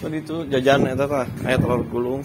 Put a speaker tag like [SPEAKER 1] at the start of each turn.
[SPEAKER 1] begitu jajan eta tah aya telur gulung.